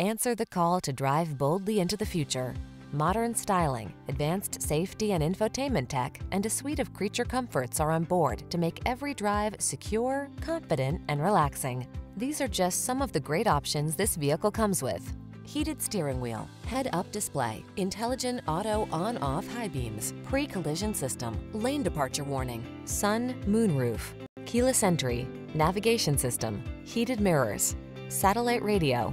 Answer the call to drive boldly into the future. Modern styling, advanced safety and infotainment tech, and a suite of creature comforts are on board to make every drive secure, confident, and relaxing. These are just some of the great options this vehicle comes with. Heated steering wheel, head-up display, intelligent auto on-off high beams, pre-collision system, lane departure warning, sun, moonroof, keyless entry, navigation system, heated mirrors, satellite radio.